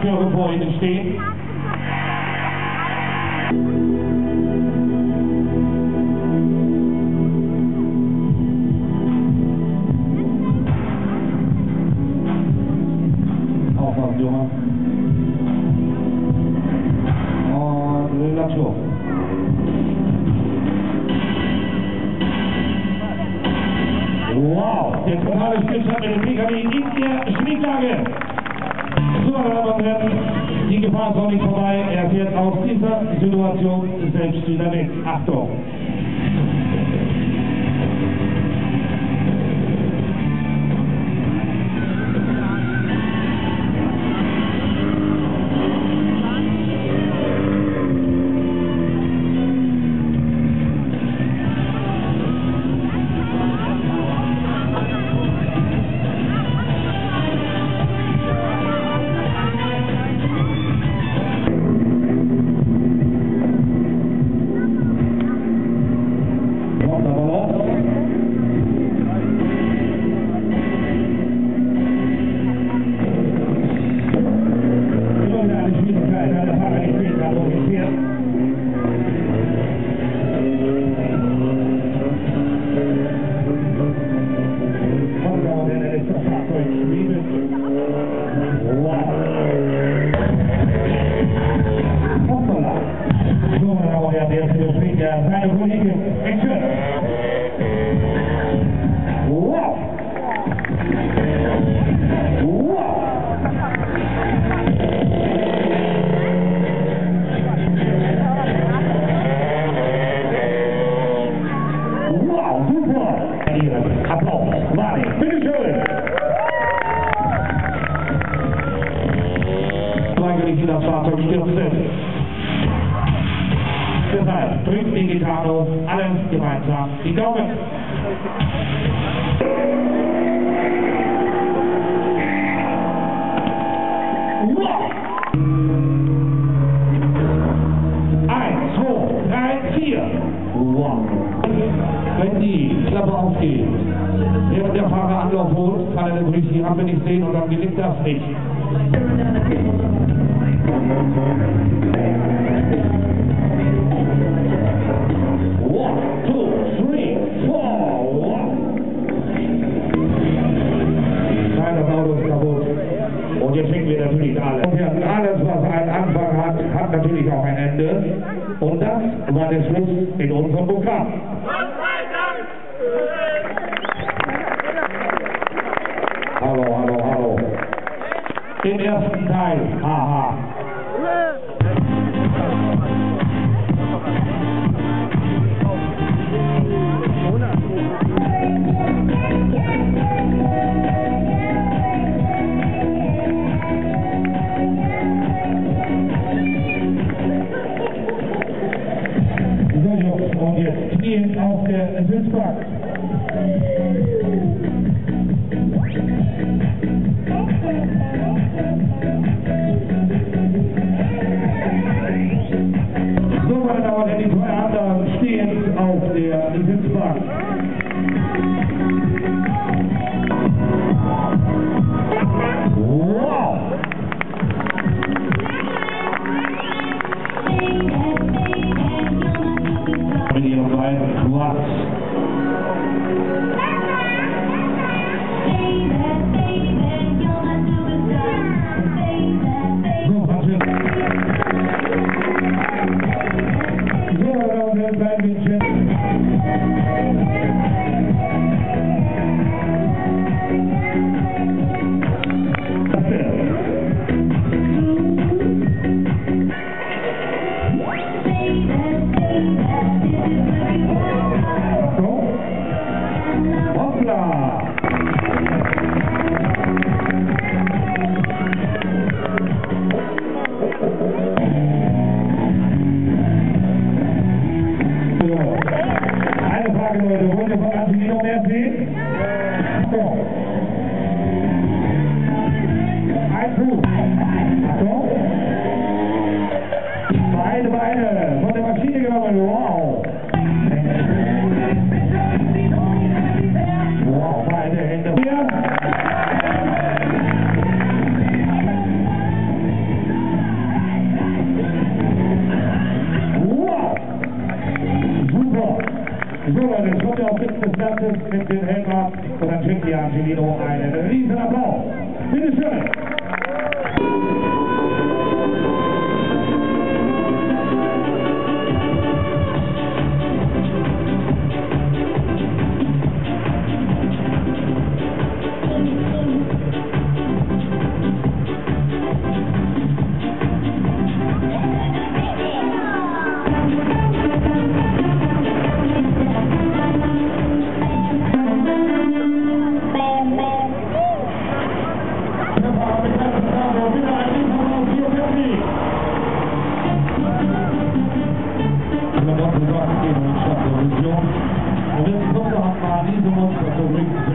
Akteure vor Ihnen stehen. Aufpassen, Junge. Und los. Wow, der totale Stillstand mit dem PKW in der Schmieglage. So, meine Damen und Herren, die Gefahr ist noch nicht vorbei. Er fährt aus dieser Situation selbst wieder weg. Achtung! Wow. Wenn die Klappe aufgeht, während der Fahrer Anlauf holt, kann er natürlich die Rampe nicht sehen und dann gelingt das nicht. One, two, three, Und war der Schluss in unserem Programm. Hallo, hallo, hallo. Im ersten Teil, haha. Needle Island. And he's in a ball. Finish it. Schön. Wow!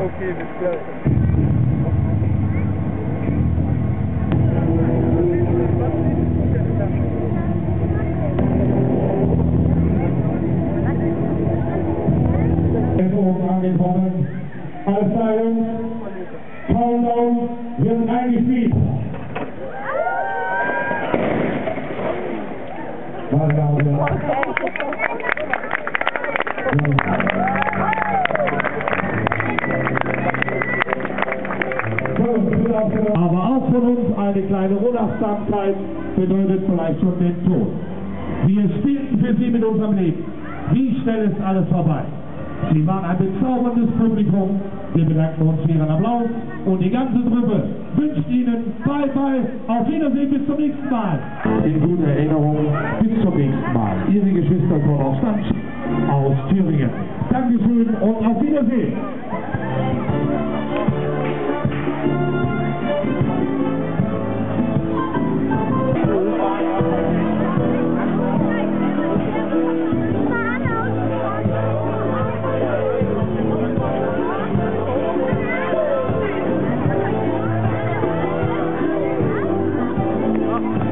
Okay, this class. Schon den Tod. Wir spielten für Sie mit unserem Leben. Wie schnell ist alles vorbei? Sie waren ein bezauberndes Publikum. Wir bedanken uns für Ihren Applaus und die ganze Truppe wünscht Ihnen Bye Bye, auf Wiedersehen, bis zum nächsten Mal. In guter Erinnerung, bis zum nächsten Mal. Ihre Geschwister von Stanz aus Thüringen. Dankeschön und auf Wiedersehen. Thank you.